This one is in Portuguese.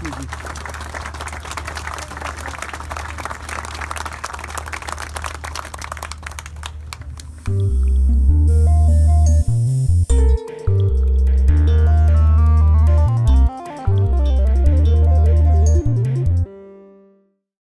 esquisito.